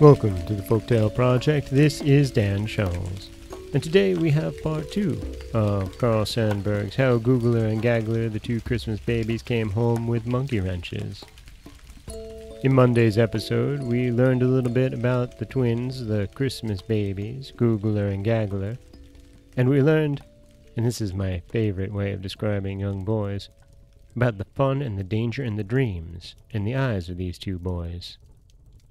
Welcome to the Folktale Project. This is Dan Scholes. And today we have part two of Carl Sandburg's How Googler and Gaggler, the two Christmas babies, came home with monkey wrenches. In Monday's episode, we learned a little bit about the twins, the Christmas babies, Googler and Gaggler. And we learned, and this is my favorite way of describing young boys, about the fun and the danger and the dreams in the eyes of these two boys.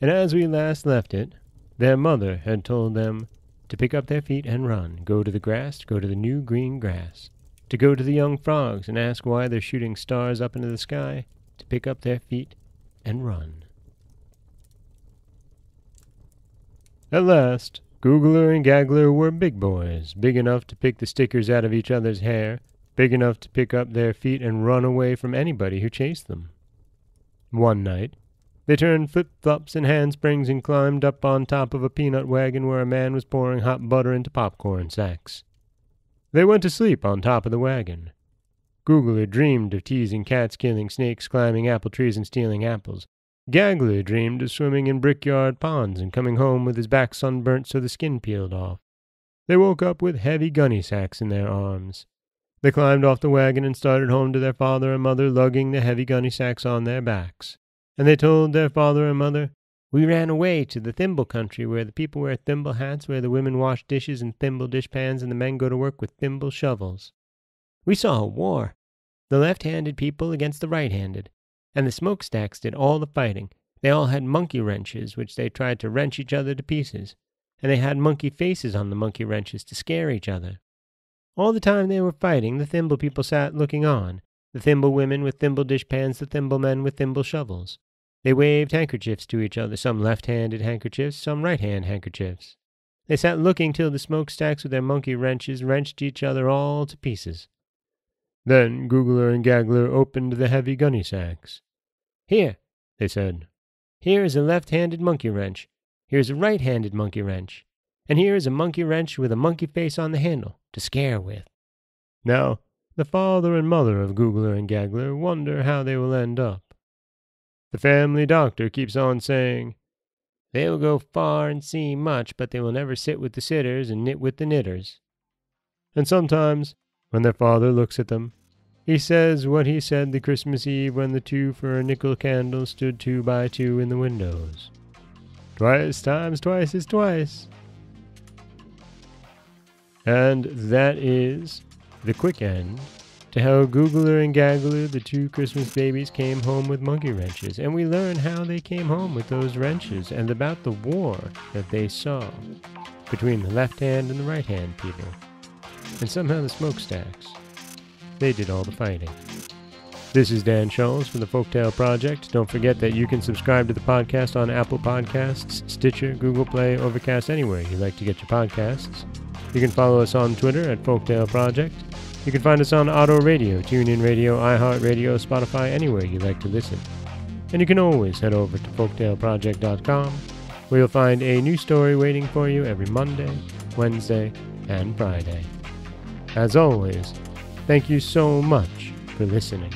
And as we last left it, their mother had told them to pick up their feet and run, go to the grass, go to the new green grass, to go to the young frogs and ask why they're shooting stars up into the sky, to pick up their feet and run. At last, Googler and Gaggler were big boys, big enough to pick the stickers out of each other's hair, big enough to pick up their feet and run away from anybody who chased them. One night, they turned flip flops and handsprings and climbed up on top of a peanut wagon where a man was pouring hot butter into popcorn sacks. They went to sleep on top of the wagon. Googler dreamed of teasing cats, killing snakes, climbing apple trees, and stealing apples. Gaggler dreamed of swimming in brickyard ponds and coming home with his back sunburnt so the skin peeled off. They woke up with heavy gunny sacks in their arms. They climbed off the wagon and started home to their father and mother, lugging the heavy gunny sacks on their backs and they told their father and mother, We ran away to the thimble country where the people wear thimble hats, where the women wash dishes in thimble dishpans, and the men go to work with thimble shovels. We saw a war, the left handed people against the right handed, and the smokestacks did all the fighting. They all had monkey wrenches, which they tried to wrench each other to pieces, and they had monkey faces on the monkey wrenches to scare each other. All the time they were fighting, the thimble people sat looking on, the thimble women with thimble dishpans, the thimble men with thimble shovels. They waved handkerchiefs to each other, some left handed handkerchiefs, some right hand handkerchiefs. They sat looking till the smokestacks with their monkey wrenches wrenched each other all to pieces. Then Googler and Gaggler opened the heavy gunny sacks. Here, they said. Here is a left handed monkey wrench. Here is a right handed monkey wrench. And here is a monkey wrench with a monkey face on the handle to scare with. Now, the father and mother of Googler and Gaggler wonder how they will end up. The family doctor keeps on saying, They will go far and see much, but they will never sit with the sitters and knit with the knitters. And sometimes, when their father looks at them, he says what he said the Christmas Eve when the two for a nickel candle stood two by two in the windows. Twice times twice is twice. And that is the quick end to how Googler and Gaggler, the two Christmas babies, came home with monkey wrenches, and we learn how they came home with those wrenches and about the war that they saw between the left hand and the right hand people. And somehow the smokestacks. They did all the fighting. This is Dan Scholes from the Folktale Project. Don't forget that you can subscribe to the podcast on Apple Podcasts, Stitcher, Google Play, Overcast, anywhere you like to get your podcasts. You can follow us on Twitter at Folktale Project. You can find us on Auto Radio, TuneIn Radio, iHeartRadio, Spotify, anywhere you like to listen. And you can always head over to folktaleproject.com, where you'll find a new story waiting for you every Monday, Wednesday, and Friday. As always, thank you so much for listening.